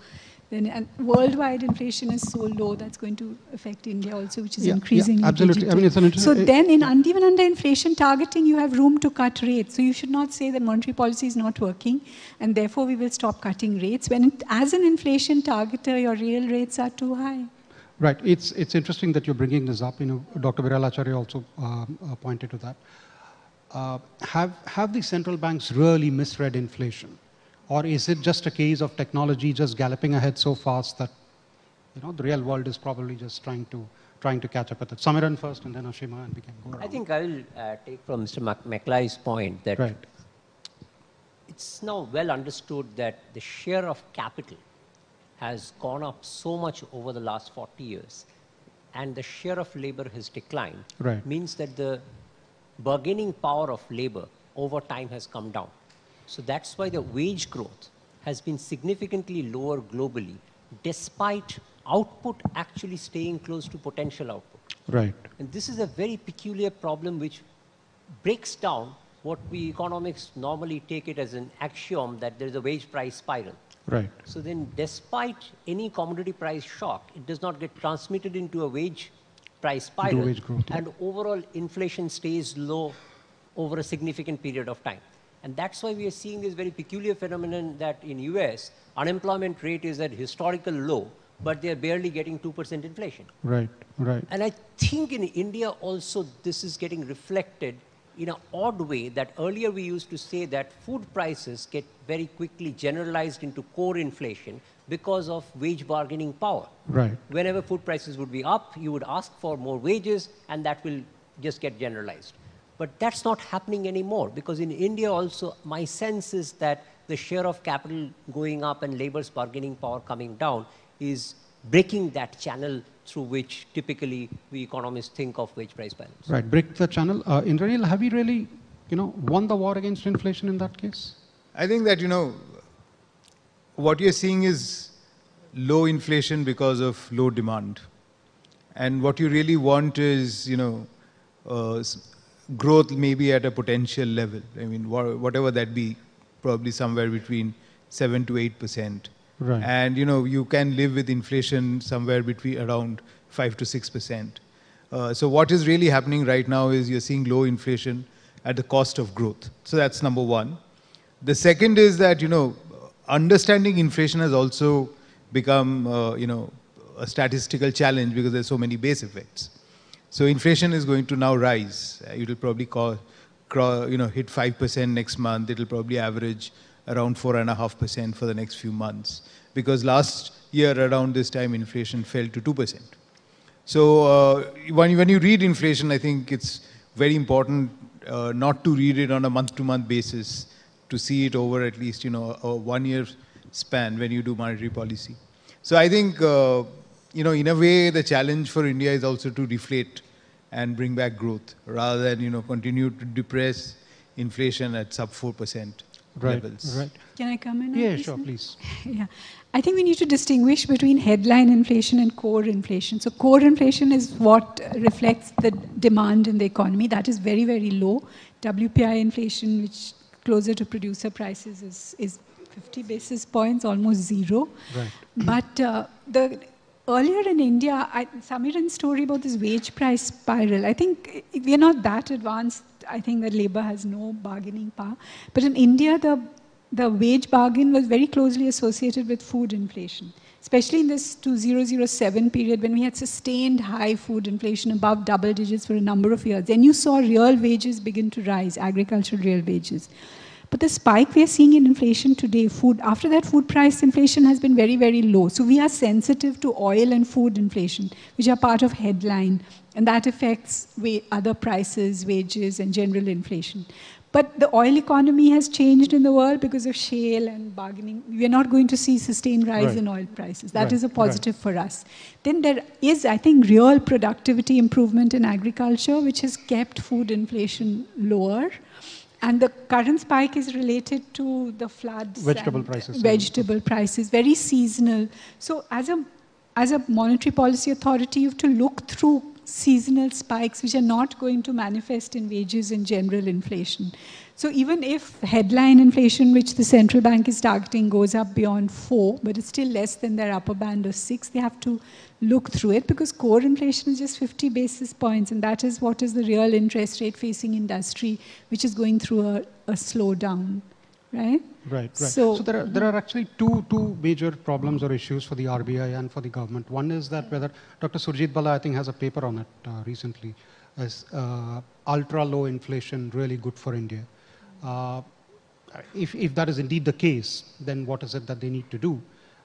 Than, and worldwide inflation is so low that's going to affect India also, which is Yeah, yeah, increasingly absolutely. I mean, it's an inter- so then, in und- even under inflation targeting, you have room to cut rates. So you should not say that monetary policy is not working, and therefore we will stop cutting rates. When, it, as an inflation targeter, your real rates are too high. Right. It's, it's interesting that you're bringing this up. You know, Dr. Viral Acharya also um, uh, pointed to that. Uh, have, have the central banks really misread inflation? Or is it just a case of technology just galloping ahead so fast that, you know, the real world is probably just trying to, trying to catch up with it? Samiran first and then Ashima and we can go around. I think I will uh, take from Mr. Mac- point that Right. it's now well understood that the share of capital has gone up so much over the last 40 years and the share of labor has declined Right. means that the bargaining power of labor over time has come down. So that's why the wage growth has been significantly lower globally despite output actually staying close to potential output. Right. And this is a very peculiar problem which breaks down what we economics normally take it as an axiom that there is a wage price spiral. Right. So then, despite any commodity price shock, it does not get transmitted into a wage price spiral. wage growth. And overall inflation stays low over a significant period of time. And that's why we are seeing this very peculiar phenomenon that in US, unemployment rate is at historical low, but they're barely getting 2% inflation. Right. Right. And I think in India also this is getting reflected in an odd way that earlier we used to say that food prices get very quickly generalized into core inflation because of wage bargaining power. Right. Whenever food prices would be up, you would ask for more wages and that will just get generalized. But that's not happening anymore because in India also, my sense is that the share of capital going up and labor's bargaining power coming down is breaking that channel through which typically we economists think of wage price balance. Right. Break the channel. Uh, Indranil, have we really, you know, won the war against inflation in that case? I think that, you know, what you're seeing is low inflation because of low demand. And what you really want is, you know, uh, s- growth maybe at a potential level. I mean, wha- whatever that be, probably somewhere between 7 to 8%. Right. And, you know, you can live with inflation somewhere between around 5 to 6%. Uh, so what is really happening right now is you're seeing low inflation at the cost of growth. So that's number one. The second is that, you know, understanding inflation has also become, uh, you know, a statistical challenge because there's so many base effects. So inflation is going to now rise. It will probably call, you know, hit 5% next month. It will probably average around 4.5% for the next few months. Because last year around this time, inflation fell to 2%. So uh, when, when you read inflation, I think it's very important uh, not to read it on a month-to-month basis, to see it over at least you know a one-year span when you do monetary policy. So I think uh, you know in a way the challenge for India is also to deflate and bring back growth rather than you know continue to depress inflation at sub four percent. Right, levels. right. Can I come in? Yeah, this sure, please. <laughs> Yeah. I think we need to distinguish between headline inflation and core inflation. So, core inflation is what reflects the demand in the economy. That is very, very low. WPI inflation, which closer to producer prices, is, is 50 basis points, almost zero. Right. But uh, the earlier in India, I, Samiran's story about this wage price spiral, I think we are not that advanced. I think that labor has no bargaining power. But in India, the the wage bargain was very closely associated with food inflation, especially in this 2007 period when we had sustained high food inflation above double digits for a number of years. Then you saw real wages begin to rise, agricultural real wages. But the spike we are seeing in inflation today, food, after that, food price inflation has been very, very low. So we are sensitive to oil and food inflation, which are part of headline, and that affects other prices, wages, and general inflation. But the oil economy has changed in the world because of shale and bargaining. We are not going to see sustained rise Right. in oil prices. That Right, is a right. positive for us. Then there is, I think, real productivity improvement in agriculture, which has kept food inflation lower. And the current spike is related to the floods. Vegetable prices Vegetable prices, very seasonal. So, as a as a monetary policy authority, you have to look through seasonal spikes which are not going to manifest in wages and general inflation. So even if headline inflation, which the central bank is targeting, goes up beyond four, but it's still less than their upper band of six, they have to look through it because core inflation is just 50 basis points, and that is what is the real interest rate facing industry, which is going through a, a slowdown, right? Right, right. So- So, there, are, there are actually two, two major problems or issues for the RBI and for the government. One is that whether Dr. Surjit Bhalla, I think, has a paper on it uh, recently. Is uh, ultra low inflation really good for India? Uh, if, if that is indeed the case, then what is it that they need to do?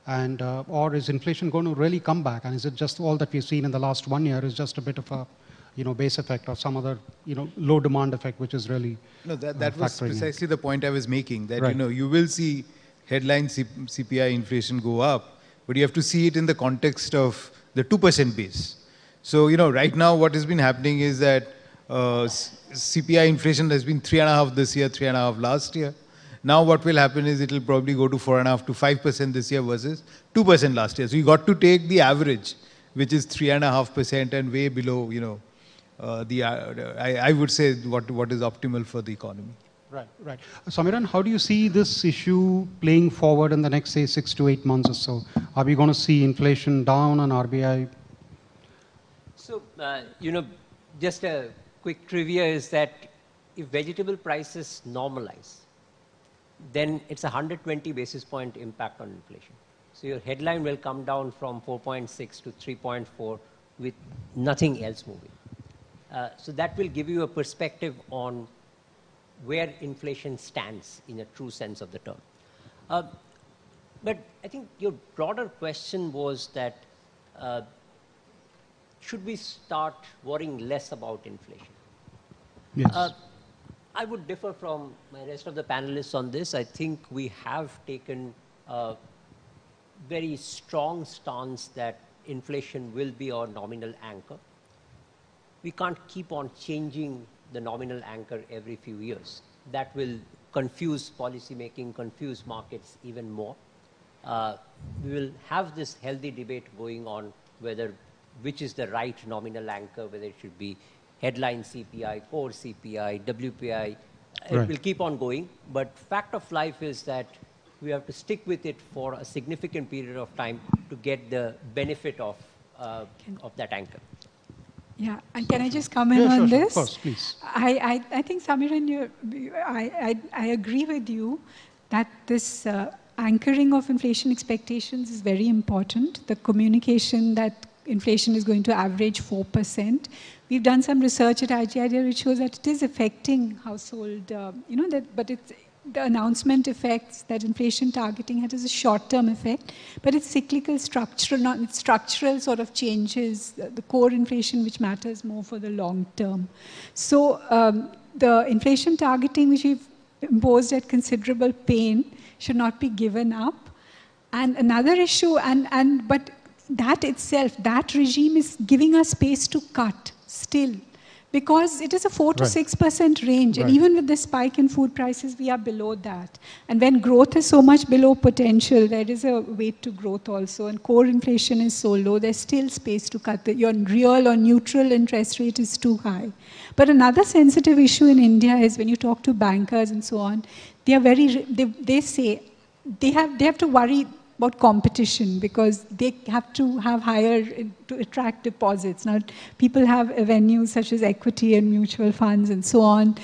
And uh, or is inflation going to really come back? And is it just all that we've seen in the last one year is just a bit of a, you know, base effect or some other, you know, low demand effect, which is really No, that, uh, that was factoring in? precisely the point I was making. That you know you will see headline C- CPI inflation go up, but you have to see it in the context of the two percent base. So you know right now what has been happening is that uh, CPI inflation has been three and a half this year, three and a half last year. Now what will happen is it will probably go to four and a half to five percent this year versus two percent last year. So you got to take the average, which is three and a half percent and way below. You know, uh, the uh, I, I would say what what is optimal for the economy. Right, right. Samiran, how do you see this issue playing forward in the next, say, six to eight months or so? Are we going to see inflation down on RBI? So, uh, you know, just a quick trivia is that if vegetable prices normalize, then it's a 120 basis point impact on inflation. So your headline will come down from 4.6 to 3.4 with nothing else moving. Uh, so that will give you a perspective on where inflation stands in a true sense of the term. Uh, but I think your broader question was that uh, should we start worrying less about inflation? Yes. Uh, I would differ from my rest of the panelists on this. I think we have taken a very strong stance that inflation will be our nominal anchor. We can't keep on changing the nominal anchor every few years. That will confuse policymaking, confuse markets even more. Uh, we will have this healthy debate going on whether which is the right nominal anchor, whether it should be headline CPI, core CPI, WPI. It Right. will keep on going, but fact of life is that we have to stick with it for a significant period of time to get the benefit of, uh, of that anchor. Yeah, and can I just comment Yeah, sure, on sure. Of this? course, please. I, I, I think, Samiran, you, I, I, I agree with you that this uh, anchoring of inflation expectations is very important. The communication that inflation is going to average 4%. We've done some research at IGIDR which shows that it is affecting household, uh, you know, that, but it's, the announcement effects that inflation targeting had has a short-term effect, but it's cyclical, structural, not it's structural sort of changes. The, the core inflation, which matters more for the long term. So um, the inflation targeting, which we've imposed at considerable pain, should not be given up. And another issue, and, and but that itself, that regime is giving us space to cut still because it is a 4 to 6% range. And even with the spike in food prices, we are below that. And when growth is so much below potential, there is a weight to growth also. And core inflation is so low, there's still space to cut. The, your real or neutral interest rate is too high. But another sensitive issue in India is when you talk to bankers and so on, they are very, they, they say they have, they have to worry about competition because they have to have higher to attract deposits. Now, people have avenues such as equity and mutual funds and so on,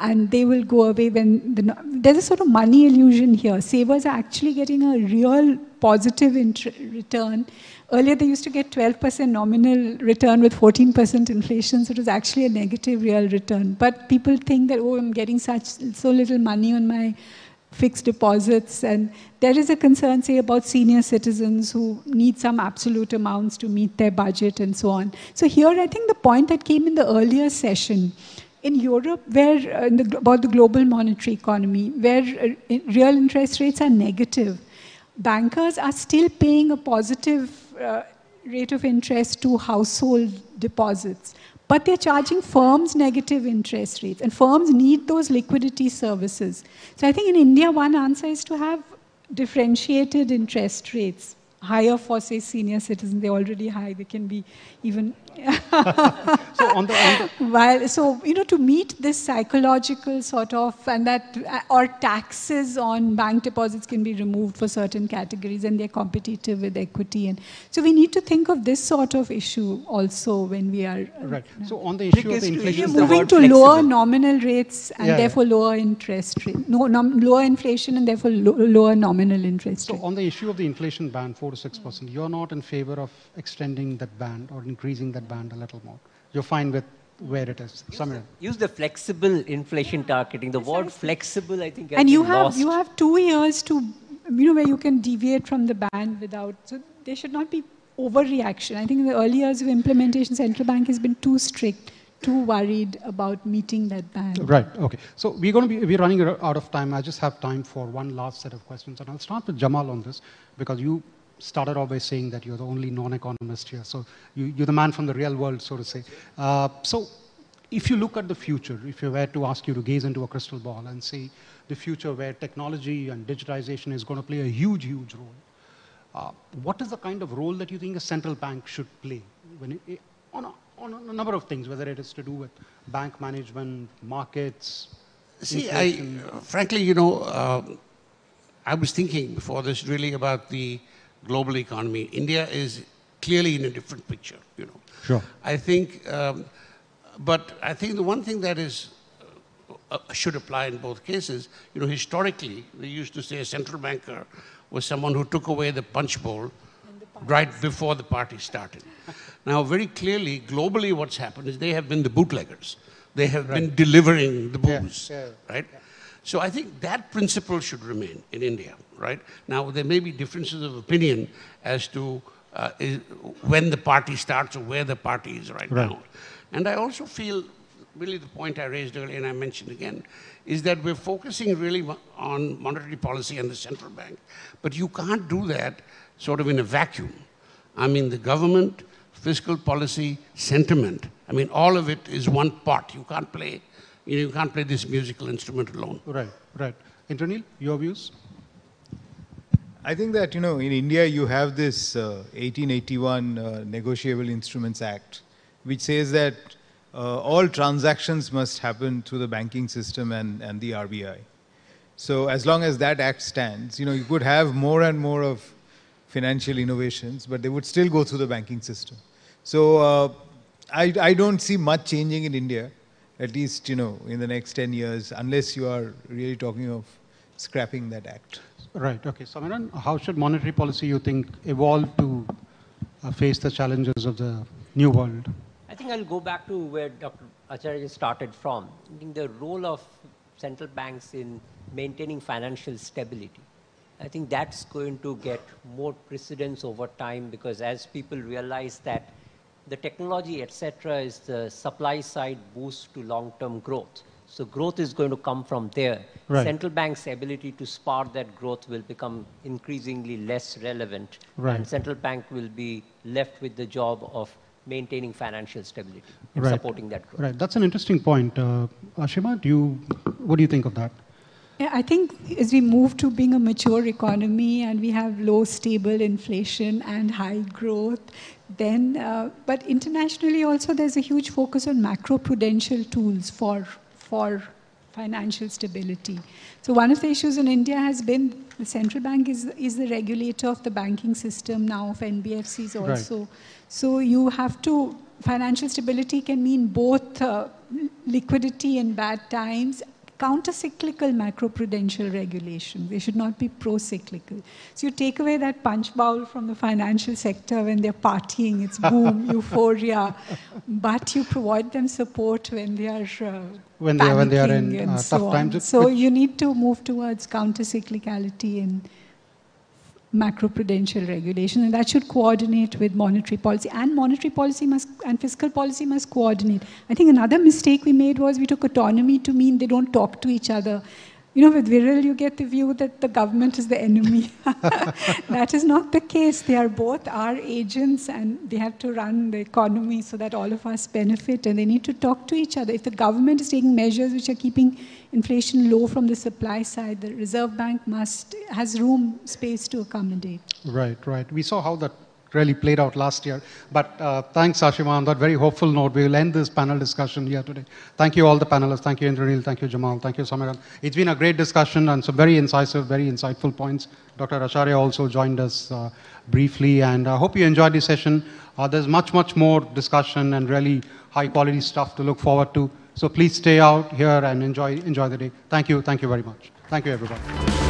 and they will go away when the, there's a sort of money illusion here. Savers are actually getting a real positive return. Earlier, they used to get 12% nominal return with 14% inflation, so it was actually a negative real return. But people think that, oh, I'm getting such so little money on my fixed deposits. And there is a concern, say, about senior citizens who need some absolute amounts to meet their budget and so on. So here, I think the point that came in the earlier session, in Europe, where uh, in the, about the global monetary economy, where uh, real interest rates are negative, bankers are still paying a positive uh, rate of interest to household deposits. But they're charging firms negative interest rates, and firms need those liquidity services. So I think in India, one answer is to have differentiated interest rates, higher for, say, senior citizens. They're already high, they can be even. <laughs> So on the, on the <laughs> While, so, you know, to meet this psychological sort of, and that, uh, or taxes on bank deposits can be removed for certain categories and they're competitive with equity. And so we need to think of this sort of issue also when we are. uh, right. So on the issue of is the to inflation, use we're moving word to lower nominal rates and Yeah, yeah. therefore lower interest rate. No, nom- lower inflation and therefore lo- lower nominal interest So rate. on the issue of the inflation band, 4 to 6 percent, you're not in favor of extending that band or increasing that band a little more. You're fine with where it is. Samir. Use the flexible inflation targeting. The word flexible, I think, has and you been have lost. you have two years to you know where you can deviate from the band without so there should not be overreaction i think in the early years of implementation central bank has been too strict too worried about meeting that band Right. Okay. So we're going to be we're running out of time. I just have time for one last set of questions, and I'll start with Jamal on this because you started off by saying that you're the only non-economist here. So you, you're the man from the real world, so to say. Uh, so if you look at the future, if you were to ask you to gaze into a crystal ball and see the future where technology and digitization is going to play a huge, huge role, uh, what is the kind of role that you think a central bank should play when it, on, a, on a number of things, whether it is to do with bank management, markets? See, I, frankly, you know, uh, I was thinking before this really about the global economy. India is clearly in a different picture, you know. Sure. I think, um, but I think the one thing that is uh, should apply in both cases. You know, historically, we used to say a central banker was someone who took away the punch bowl right before the party started. Now, very clearly, globally, what's happened is they have been the bootleggers. They have been delivering the booze, yeah. right? So I think that principle should remain in India, right? Now, there may be differences of opinion as to uh, is, when the party starts or where the party is right, Right. now. And I also feel, really the point I raised earlier and I mentioned again, is that we're focusing really on monetary policy and the central bank. But you can't do that sort of in a vacuum. I mean, the government, fiscal policy, sentiment, I mean, all of it is one part. You can't play, you, know, you can't play this musical instrument alone. Right, right. Indranil, your views? I think that, you know, in India you have this uh, 1881 uh, Negotiable Instruments Act, which says that uh, all transactions must happen through the banking system and, and the RBI. So as long as that act stands, you know, you could have more and more of financial innovations, but they would still go through the banking system. So uh, I, I don't see much changing in India, at least, you know, in the next 10 years, unless you are really talking of scrapping that act. Right, okay. Samiran, how should monetary policy, you think, evolve to uh, face the challenges of the new world? I think I'll go back to where Dr. Acharya started from. I think the role of central banks in maintaining financial stability. I think that's going to get more precedence over time because as people realize that the technology, etc., is the supply side boost to long-term growth. So growth is going to come from there. Right. Central bank's ability to spur that growth will become increasingly less relevant, Right. and central bank will be left with the job of maintaining financial stability and Right. supporting that growth. Right. That's an interesting point. Uh, Ashima, do you, what do you think of that? Yeah, I think as we move to being a mature economy and we have low, stable inflation and high growth, then, uh, but internationally also there's a huge focus on macro-prudential tools for, for financial stability. So one of the issues in India has been the central bank is, is the regulator of the banking system now of NBFCs Right. also. So you have to, financial stability can mean both uh, liquidity in bad times, counter-cyclical macroprudential regulation. They should not be pro-cyclical. So you take away that punch bowl from the financial sector when they're partying, it's boom, <laughs> euphoria, but you provide them support when they are uh, When they when they are in, uh, so tough on. times, So you need to move towards counter-cyclicality and macroprudential regulation, and that should coordinate with monetary policy. And monetary policy must and fiscal policy must coordinate. I think another mistake we made was we took autonomy to mean they don't talk to each other. You know, with Viral, you get the view that the government is the enemy. <laughs> that is not the case. They are both our agents and they have to run the economy so that all of us benefit and they need to talk to each other. If the government is taking measures which are keeping inflation low from the supply side, the Reserve Bank must has room, space to accommodate. Right, right. We saw how that really played out last year. But uh, thanks, Ashima. On that very hopeful note, we will end this panel discussion here today. Thank you, all the panelists. Thank you, Indranil. Thank you, Jamal. Thank you, Samiran. It's been a great discussion and some very incisive, very insightful points. Dr. Acharya also joined us uh, briefly, and I hope you enjoyed this session. Uh, there's much, much more discussion and really high quality stuff to look forward to. So please stay out here and enjoy, enjoy the day. Thank you. Thank you very much. Thank you, everybody.